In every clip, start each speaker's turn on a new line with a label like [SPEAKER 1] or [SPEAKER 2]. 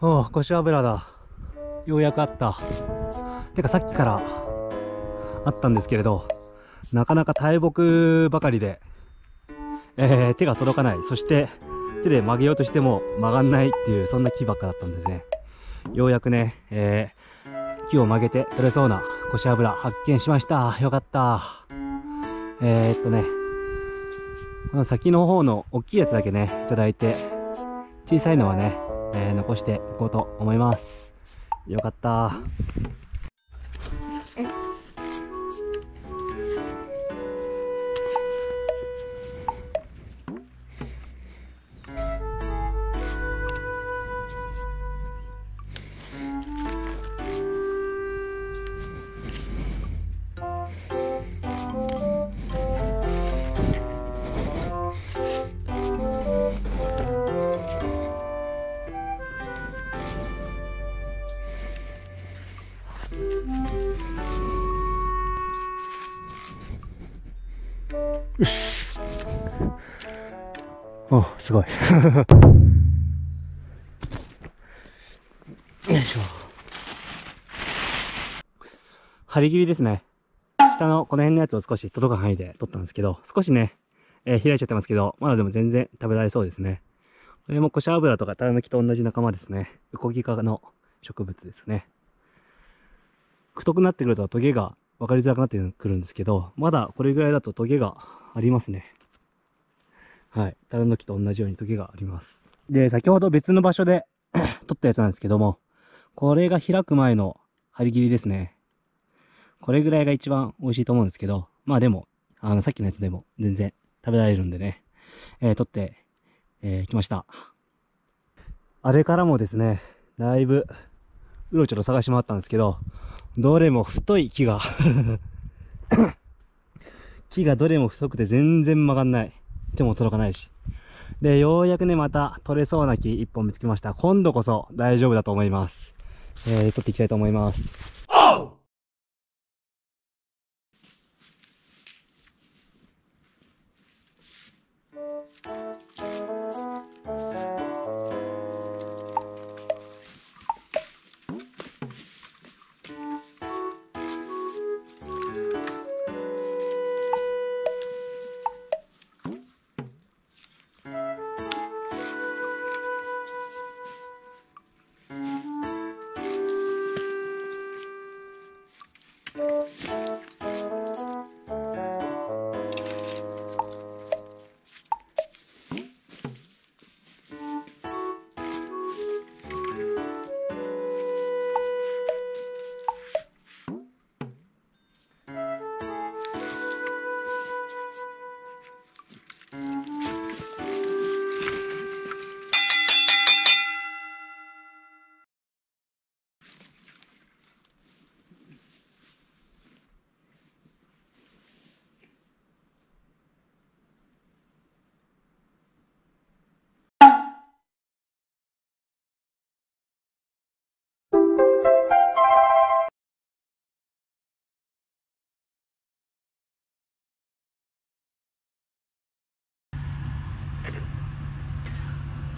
[SPEAKER 1] おお、腰油だ。ようやくあった。てかさっきからあったんですけれど、なかなか大木ばかりで、えー、手が届かない。そして、手で曲げようとしても曲がんないっていう、そんな木ばっかだったんでね。ようやくね、えー、木を曲げて取れそうな腰油発見しました。よかった。えー、っとね、この先の方の大きいやつだけね、いただいて、小さいのはね、えー、残していこうと思います。よかった。よし。お、すごい。よいしょ。張り切りですね。下のこの辺のやつを少し届く範囲で取ったんですけど、少しね、えー、開いちゃってますけど、まだでも全然食べられそうですね。これもコシャ油とかタラ抜きと同じ仲間ですね。ウコギ科の植物ですね。太くなってくるとトゲが分かりづらくなってくるんですけど、まだこれぐらいだとトゲがありますね。はい。タラノキと同じように時があります。で、先ほど別の場所で 撮ったやつなんですけども、これが開く前の張り切りですね。これぐらいが一番美味しいと思うんですけど、まあでも、あの、さっきのやつでも全然食べられるんでね、えー、撮って、えー、きました。あれからもですね、だいぶ、うろちょろ探し回ったんですけど、どれも太い木が 木がどれも太くて全然曲がんない。手も届かないし。で、ようやくね、また取れそうな木一本見つけました。今度こそ大丈夫だと思います。えー、取っていきたいと思います。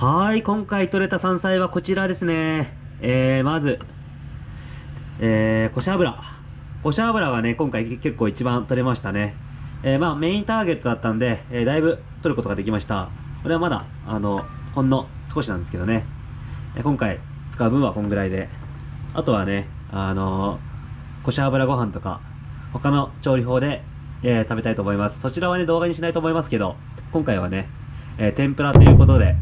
[SPEAKER 1] はい、今回取れた山菜はこちらですね。えー、まず、えー、こし油。こし油がね、今回結構一番取れましたね。えー、まあメインターゲットだったんで、えー、だいぶ取ることができました。これはまだ、あの、ほんの少しなんですけどね。えー、今回使う分はこんぐらいで。あとはね、あのー、こし油ご飯とか、他の調理法で、えー、食べたいと思います。そちらはね、動画にしないと思いますけど、今回はね、えー、天ぷらということで、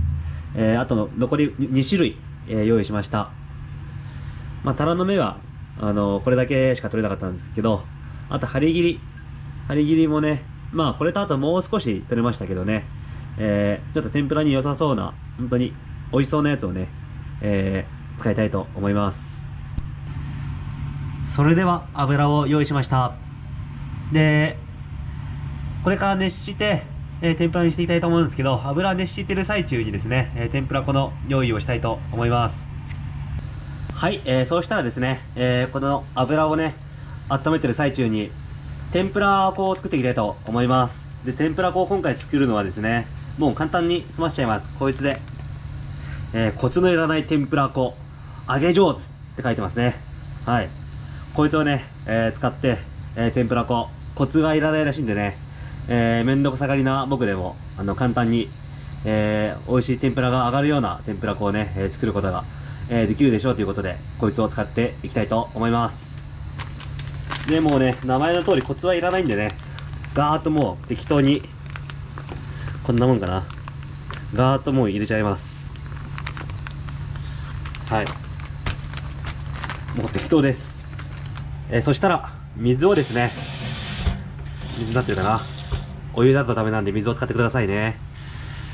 [SPEAKER 1] えー、あと残り2種類、えー、用意しました。まあ、タラの芽は、あの、これだけしか取れなかったんですけど、あと、針切り。針切りもね、まあ、これとあともう少し取れましたけどね、えー、ちょっと天ぷらに良さそうな、本当に美味しそうなやつをね、えー、使いたいと思います。それでは、油を用意しました。で、これから熱して、えー、天ぷらにしていきたいと思うんですけど、油熱してる最中にですね、えー、天ぷら粉の用意をしたいと思います。はい、えー、そうしたらですね、えこの油をね、温めてる最中に、天ぷら粉を作っていきたいと思います。で、天ぷら粉を今回作るのはですね、もう簡単に済ましちゃいます。こいつで。えコツのいらない天ぷら粉。揚げ上手って書いてますね。はい。こいつをね、え、使って、え、天ぷら粉、コツがいらないらしいんでね、えー、めんどくさがりな僕でも、あの、簡単に、えー、美味しい天ぷらが上がるような天ぷら粉をね、えー、作ることが、えー、できるでしょうということで、こいつを使っていきたいと思います。で、もうね、名前の通りコツはいらないんでね、ガーッともう適当に、こんなもんかな。ガーッともう入れちゃいます。はい。もう適当です。えー、そしたら、水をですね、水になってるかな。お湯だとダメなんで水を使ってくださいね。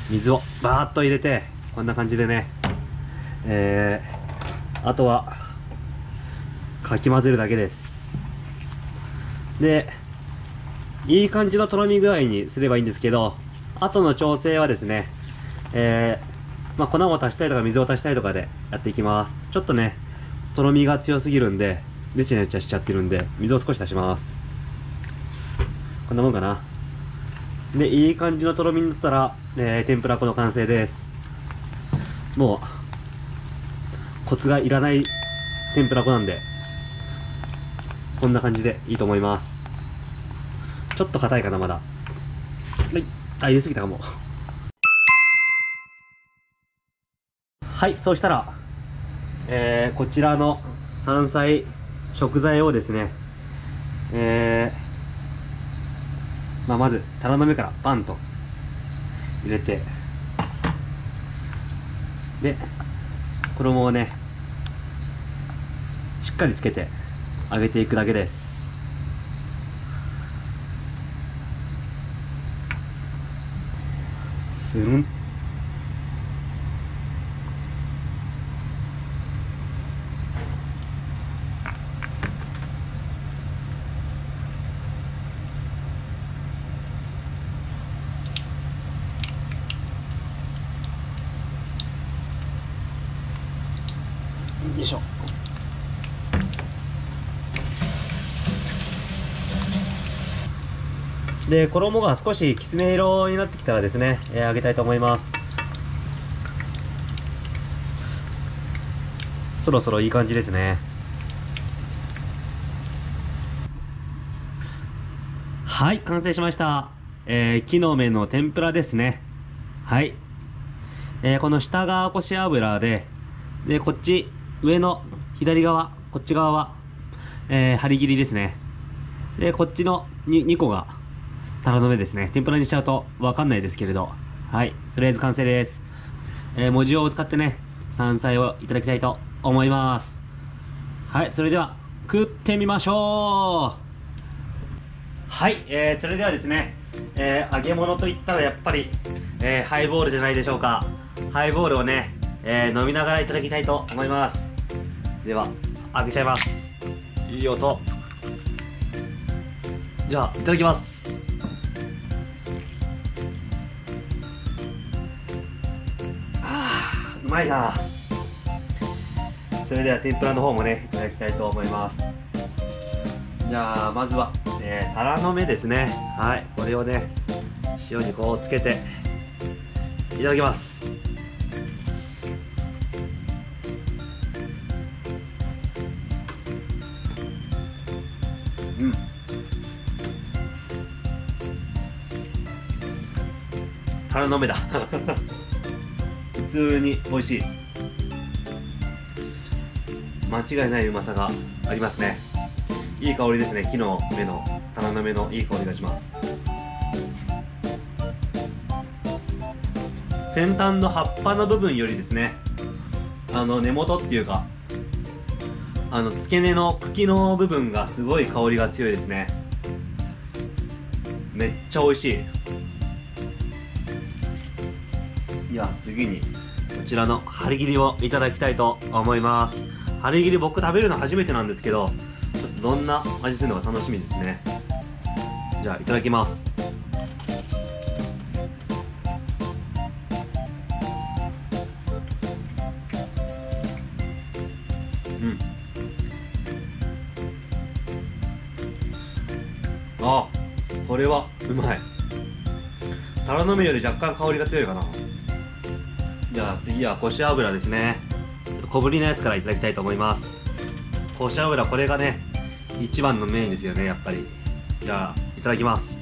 [SPEAKER 1] 水をバーッと入れて、こんな感じでね、えー、あとは、かき混ぜるだけです。で、いい感じのとろみ具合にすればいいんですけど、後の調整はですね、えー、まあ、粉を足したりとか水を足したりとかでやっていきます。ちょっとね、とろみが強すぎるんで、ねちゃねちゃしちゃってるんで、水を少し足します。こんなもんかな。で、いい感じのとろみになったら、えー、天ぷら粉の完成です。もう、コツがいらない天ぷら粉なんで、こんな感じでいいと思います。ちょっと硬いかな、まだ。はい。あ、入れすぎたかも。はい、そうしたら、えー、こちらの山菜、食材をですね、えー、まあ、まず、タラの芽からバンと入れて、で、衣をね、しっかりつけて揚げていくだけです。スンで衣が少しきつね色になってきたらですね、えー、揚げたいと思います。そろそろいい感じですね。はい完成しました。えー、木の芽の天ぷらですね。はい、えー、この下がこし油ででこっち上の左側、こっち側は、えー、針切りですね。で、こっちの 2, 2個が、タラの芽ですね。天ぷらにしちゃうとわかんないですけれど。はい。とりあえず完成です。えー、文字を使ってね、山菜をいただきたいと思います。はい。それでは、食ってみましょうはい。えー、それではですね、えー、揚げ物といったらやっぱり、えー、ハイボールじゃないでしょうか。ハイボールをね、えー、飲みながらいただきたいと思います。では開けちゃいますいい音じゃあいただきますまいな。それでは天ぷらの方もねいただきたいと思います。じゃあまずは、えー、タラの芽ですね。はいこれをね塩にこうつけていただきます。うん。腹の目だ。通に美味しい。間違いないうまさがありますね。いい香りですね。木の芽のタラの芽のいい香りがします。先端の葉っぱの部分よりですねあの根元っていうかあの付け根の茎の部分がすごい香りが強いですね。めっちゃ美味しい。では次に。こちらの張り切りをいただきたいと思います。張り切り僕食べるの初めてなんですけどちょっとどんな味するのか楽しみですね。じゃあいただきます。うん。あこれはうまい。タラの芽より若干香りが強いかな。じゃあ次はこし油ですね。小ぶりのやつからいただきたいと思います。こし油これがね一番のメインですよねやっぱり。じゃあいただきます。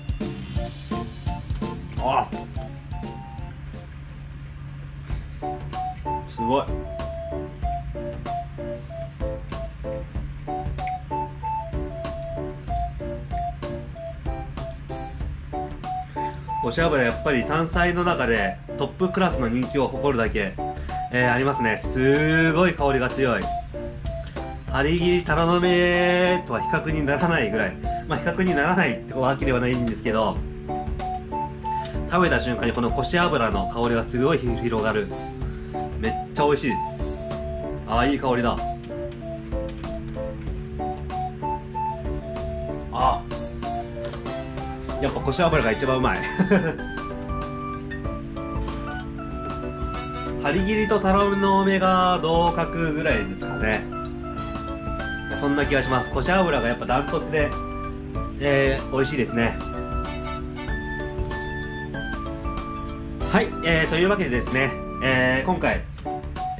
[SPEAKER 1] あすごい。こし油やっぱり山菜の中でトップクラスの人気を誇るだけ、えー、ありますね。すごい香りが強い。張り切りタラの芽とは比較にならないぐらい。まあ比較にならないってわけではないんですけど食べた瞬間にこのこし油の香りがすごい広がる。めっちゃ美味しいです。ああいい香りだ。あやっぱこし油が一番うまい。張り切りとタラの芽が同格ぐらいですかね。そんな気がします。こし油がやっぱダントツで、えー、美味しいですね。はい、えー、というわけでですね、えー、今回、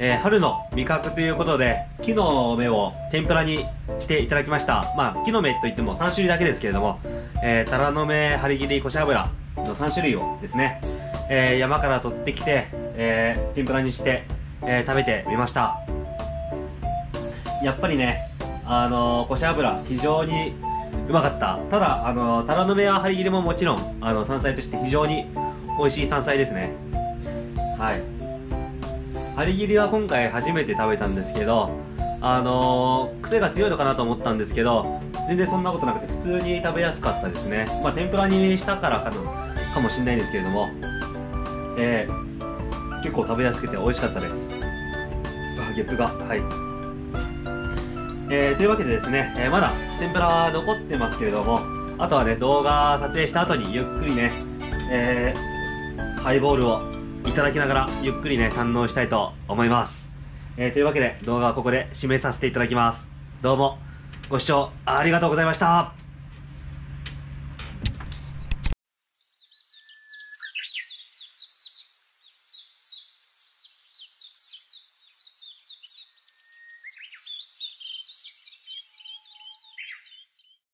[SPEAKER 1] えー、春の味覚ということで木の芽を天ぷらにしていただきました。まあ木の芽といっても3種類だけですけれども、えー、タラの芽張り切りこし油の3種類をですね、えー、山から取ってきて、えー、天ぷらにして、えー、食べてみました。やっぱりねあのー、こし油非常にうまかった。ただあのー、タラの芽は張り切りももちろんあの山菜として非常に美味しい山菜ですね。はい。張り切りは今回初めて食べたんですけどあのー、癖が強いのかなと思ったんですけど全然そんなことなくて普通に食べやすかったですね。まあ天ぷらにしたからかのかもしれないんですけれども。えー、結構食べやすくて美味しかったです。あゲップが。はい。えー、というわけでですね、えー、まだ天ぷらは残ってますけれどもあとはね動画撮影した後にゆっくりね、え、ハイボールをいただきながらゆっくりね堪能したいと思います。え、というわけで動画はここで締めさせていただきます。どうもご視聴ありがとうございました。